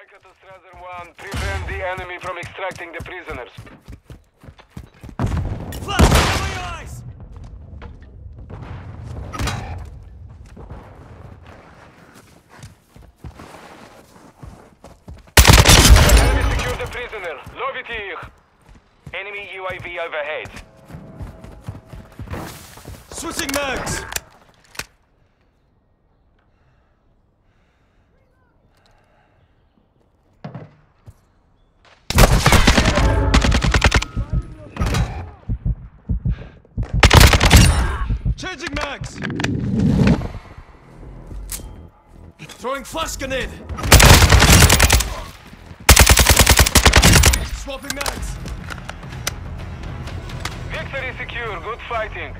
Strike to Strasser 1. Prevent the enemy from extracting the prisoners. Your eyes! enemy the prisoner. Enemy UAV overhead. Switching mags! Changing mags! Throwing flash grenade! Swapping mags! Victory secure. Good fighting.